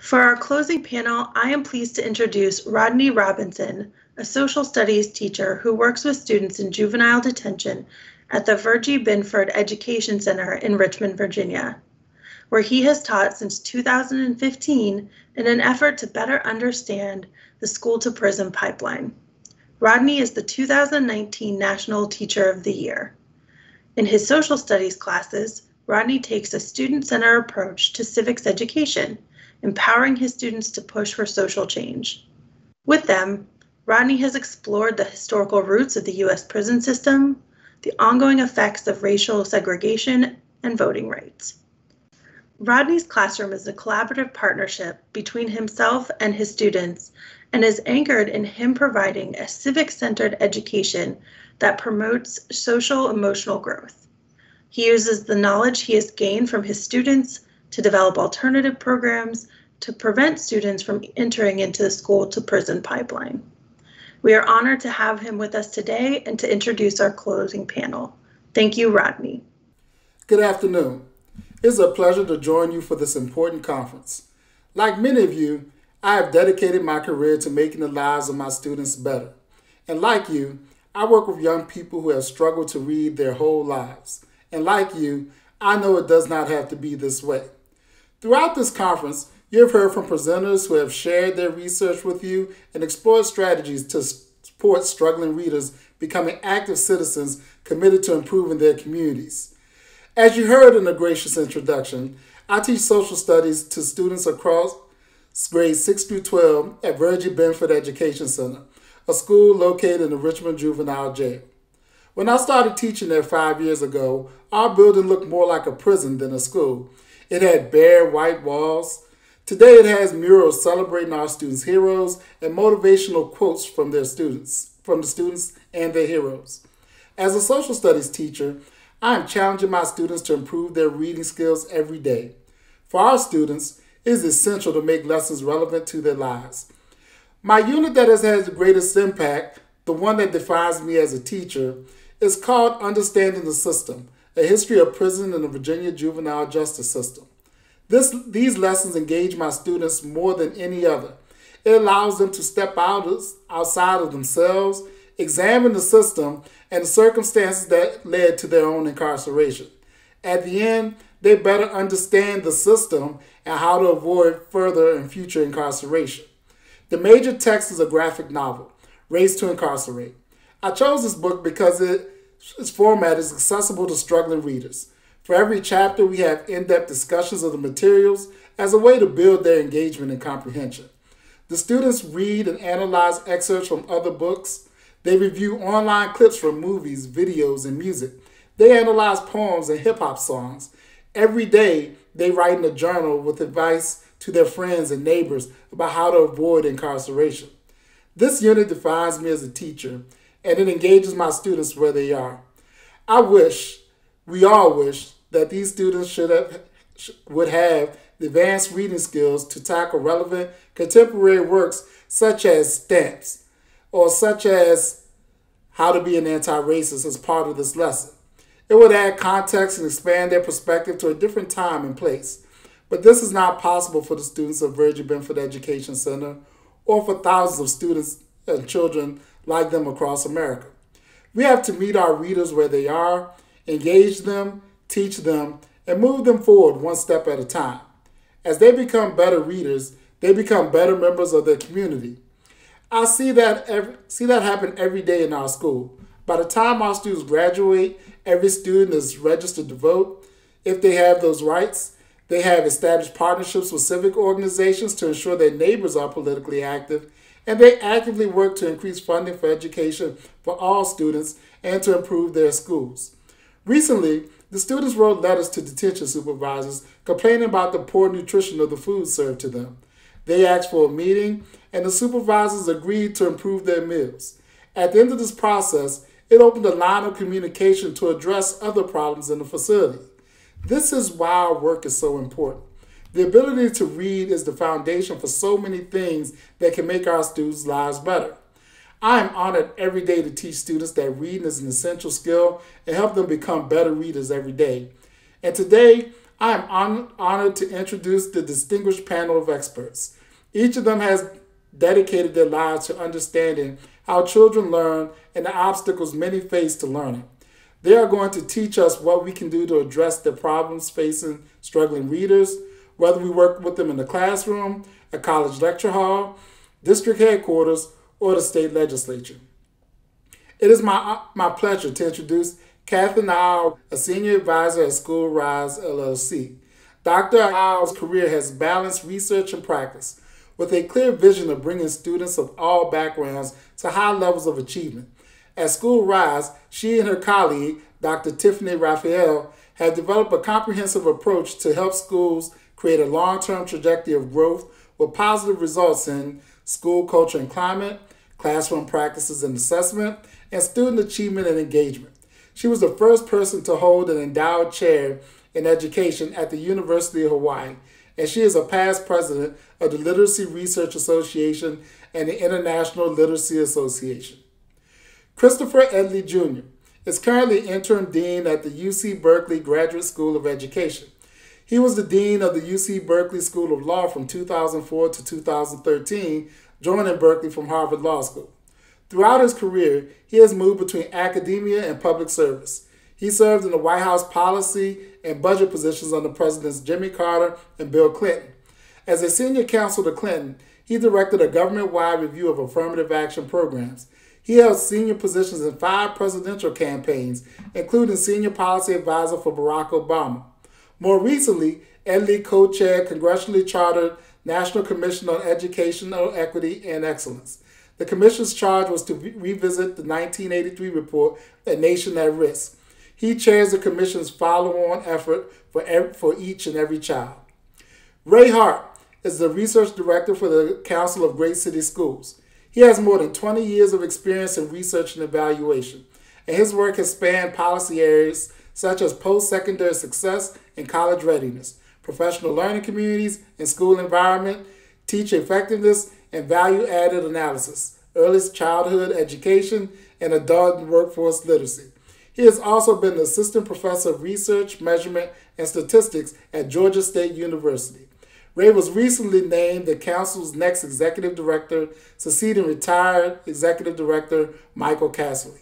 For our closing panel, I am pleased to introduce Rodney Robinson, a social studies teacher who works with students in juvenile detention at the Virgie Binford Education Center in Richmond, Virginia, where he has taught since 2015 in an effort to better understand the school to prison pipeline. Rodney is the 2019 National Teacher of the Year. In his social studies classes, Rodney takes a student centered approach to civics education, empowering his students to push for social change. With them, Rodney has explored the historical roots of the U.S. prison system, the ongoing effects of racial segregation, and voting rights. Rodney's classroom is a collaborative partnership between himself and his students and is anchored in him providing a civic centered education that promotes social emotional growth. He uses the knowledge he has gained from his students to develop alternative programs to prevent students from entering into the school to prison pipeline. We are honored to have him with us today and to introduce our closing panel. Thank you, Rodney. Good afternoon. It's a pleasure to join you for this important conference. Like many of you, I have dedicated my career to making the lives of my students better. And like you, I work with young people who have struggled to read their whole lives. And like you, I know it does not have to be this way. Throughout this conference, you have heard from presenters who have shared their research with you and explored strategies to support struggling readers becoming active citizens committed to improving their communities. As you heard in the gracious introduction, I teach social studies to students across grades 6 through 12 at Virgie Binford Education Center, a school located in the Richmond Juvenile Jail. When I started teaching there five years ago, our building looked more like a prison than a school. It had bare white walls. Today it has murals celebrating our students' heroes and motivational quotes from their students, from the students and their heroes. As a social studies teacher, I am challenging my students to improve their reading skills every day. For our students, it is essential to make lessons relevant to their lives. My unit that has had the greatest impact, the one that defines me as a teacher, is called Understanding the System, a history of prison and the Virginia juvenile justice system. This, these lessons engage my students more than any other. It allows them to step out outside of themselves, examine the system and the circumstances that led to their own incarceration. At the end, they better understand the system and how to avoid further and future incarceration. The major text is a graphic novel, Race to Incarcerate. I chose this book because it, its format is accessible to struggling readers. For every chapter, we have in depth discussions of the materials as a way to build their engagement and comprehension. The students read and analyze excerpts from other books. They review online clips from movies, videos, and music. They analyze poems and hip hop songs. Every day, they write in a journal with advice to their friends and neighbors about how to avoid incarceration. This unit defines me as a teacher and it engages my students where they are. I wish, we all wish, that these students should have, would have the advanced reading skills to tackle relevant contemporary works such as Stamped or such as how to be an anti-racist as part of this lesson. It would add context and expand their perspective to a different time and place. But this is not possible for the students of Virgie Binford Education Center or for thousands of students and children like them across America. We have to meet our readers where they are, engage them, teach them, and move them forward one step at a time. As they become better readers, they become better members of their community. I see that every, see that happen every day in our school. By the time our students graduate, every student is registered to vote. If they have those rights, they have established partnerships with civic organizations to ensure their neighbors are politically active and they actively work to increase funding for education for all students and to improve their schools. Recently, the students wrote letters to detention supervisors complaining about the poor nutrition of the food served to them. They asked for a meeting, and the supervisors agreed to improve their meals. At the end of this process, it opened a line of communication to address other problems in the facility. This is why our work is so important. The ability to read is the foundation for so many things that can make our students' lives better. I am honored every day to teach students that reading is an essential skill and help them become better readers every day. And today, I am honored to introduce the distinguished panel of experts. Each of them has dedicated their lives to understanding how children learn and the obstacles many face to learning. They are going to teach us what we can do to address the problems facing struggling readers, whether we work with them in the classroom, a college lecture hall, district headquarters, or the state legislature. It is my, my pleasure to introduce Kathy Nile, a senior advisor at School Rise LLC. Dr. Iles' career has balanced research and practice with a clear vision of bringing students of all backgrounds to high levels of achievement. At School Rise, she and her colleague, Dr. Taffy Raphael, have developed a comprehensive approach to help schools create a long term trajectory of growth with positive results in school culture and climate, classroom practices and assessment, and student achievement and engagement. She was the first person to hold an endowed chair in education at the University of Hawaii and she is a past president of the Literacy Research Association and the International Literacy Association. Christopher Edley Jr. is currently interim dean at the UC Berkeley Graduate School of Education. He was the dean of the UC Berkeley School of Law from 2004 to 2013, joining Berkeley from Harvard Law School. Throughout his career, he has moved between academia and public service. He served in the White House policy and budget positions under Presidents Jimmy Carter and Bill Clinton. As a senior counsel to Clinton, he directed a government wide review of affirmative action programs. He held senior positions in five presidential campaigns, including senior policy advisor for Barack Obama. More recently, Edley co chaired congressionally chartered National Commission on Educational Equity and Excellence. The commission's charge was to re- revisit the 1983 report, A Nation at Risk, he chairs the Commission's follow on effort for, for each and every child. Ray Hart is the Research Director for the Council of Great City Schools. He has more than 20 years of experience in research and evaluation, and his work has spanned policy areas such as post secondary success and college readiness, professional learning communities and school environment, teacher effectiveness, and value added analysis, early childhood education, and adult and workforce literacy. He has also been the assistant professor of research, measurement, and statistics at Georgia State University. Ray was recently named the council's next executive director, succeeding retired executive director Michael Casserly.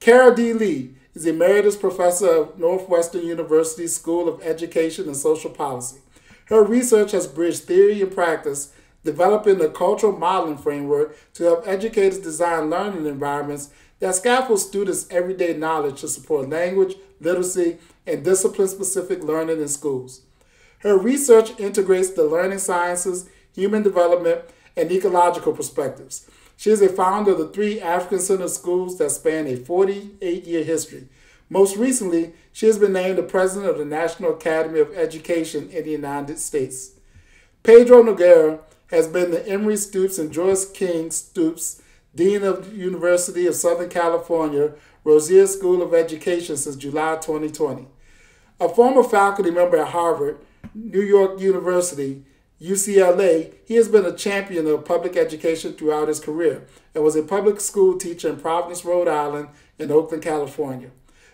Carol D. Lee is emeritus professor of Northwestern University School of Education and Social Policy. Her research has bridged theory and practice, developing a cultural modeling framework to help educators design learning environments that scaffold students' everyday knowledge to support language, literacy, and discipline specific learning in schools. Her research integrates the learning sciences, human development, and ecological perspectives. She is a founder of the three African Center schools that span a 48 year history. Most recently, she has been named the president of the National Academy of Education in the United States. Pedro Noguera has been the Emory Stoops and Joyce King Stoops Dean of the University of Southern California, Rossier School of Education since July 2020. A former faculty member at Harvard, New York University, UCLA, he has been a champion of public education throughout his career and was a public school teacher in Providence, Rhode Island, and Oakland, California.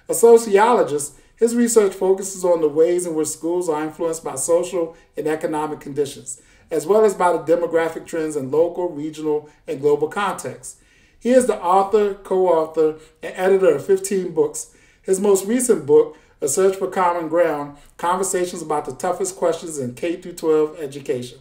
A sociologist, his research focuses on the ways in which schools are influenced by social and economic conditions as well as by the demographic trends in local, regional, and global contexts. He is the author, co author, and editor of 15 books. His most recent book, A Search for Common Ground Conversations about the Toughest Questions in K 12 Education.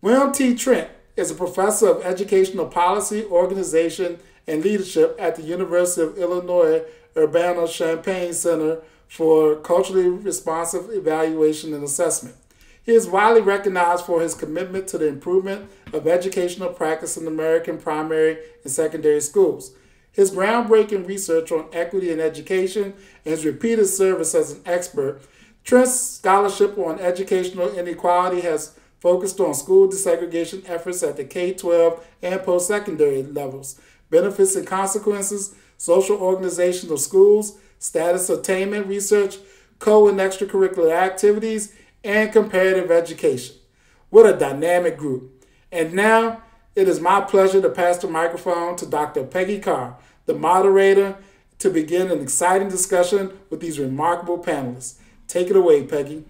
William T. Trent is a professor of educational policy, organization, and leadership at the University of Illinois Urbana Champaign Center for Culturally Responsive Evaluation and Assessment. He is widely recognized for his commitment to the improvement of educational practice in American primary and secondary schools. His groundbreaking research on equity in education and his repeated service as an expert, Trent's scholarship on educational inequality has focused on school desegregation efforts at the K 12 and post secondary levels, benefits and consequences, social organization of schools, status attainment research, co and extracurricular activities, and comparative education. What a dynamic group. And now it is my pleasure to pass the microphone to Dr. Peggy Carr, the moderator, to begin an exciting discussion with these remarkable panelists. Take it away, Peggy.